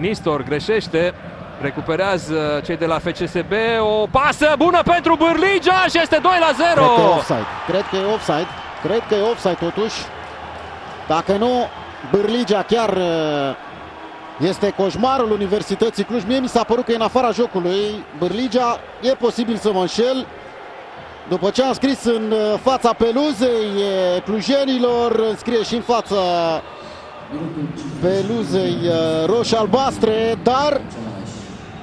Nistor greșește, recuperează cei de la FCSB, o pasă bună pentru Bârligea și este 2 la 0. Cred că e offside. Cred că e offside. Cred că e offside totuși. Dacă nu, Bârligea chiar uh, este coșmarul Universității Cluj. Mie mi s-a părut că e în afara jocului. Bârligea, e posibil să mă înșel. După ce am scris în uh, fața peluzei uh, clujenilor, scrie și în fața peluzei uh, roșii-albastre, dar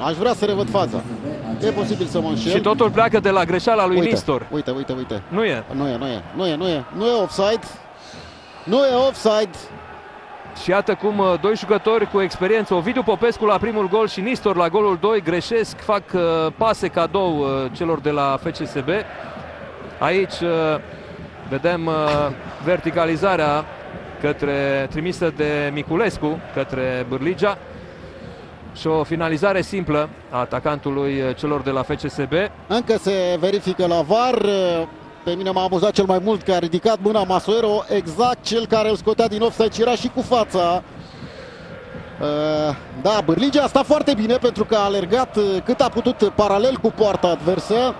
aș vrea să revăd fața. E posibil să mă înșel. Și totul pleacă de la greșeala lui uite, Nistor. Uite, uite, uite. Nu e. Nu e, nu e, nu e, nu e, nu e offside. Nu e offside. Și iată cum uh, doi jucători cu experiență, Ovidiu Popescu la primul gol și Nistor la golul 2, greșesc, fac uh, pase cadou uh, celor de la FCSB. Aici vedem verticalizarea către, trimisă de Miculescu către Bârligea și o finalizare simplă a atacantului celor de la FCSB. Încă se verifică la VAR. Pe mine m-a amuzat cel mai mult că a ridicat mâna Masuero, exact cel care îl scotea din offside și era și cu fața. Da, Bârligea a stat foarte bine pentru că a alergat cât a putut paralel cu poarta adversă.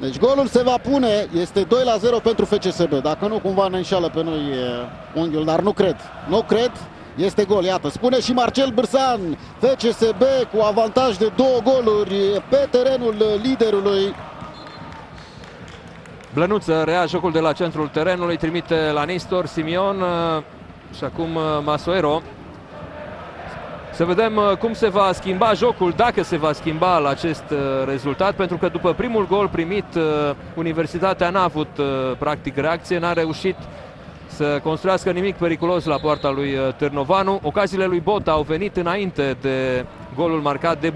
Deci golul se va pune, este 2 la 0 pentru FCSB. Dacă nu, cumva ne înșală pe noi unghiul, dar nu cred. Nu cred, este gol, iată. Spune și Marcel Bârsan, FCSB cu avantaj de două goluri pe terenul liderului. Blănuță rea jocul de la centrul terenului, trimite la Nistor, Simion și acum Masuero. Să vedem cum se va schimba jocul, dacă se va schimba la acest rezultat, pentru că după primul gol primit, Universitatea n-a avut practic reacție, n-a reușit să construiască nimic periculos la poarta lui Târnovanu. Ocaziile lui Bota au venit înainte de golul marcat de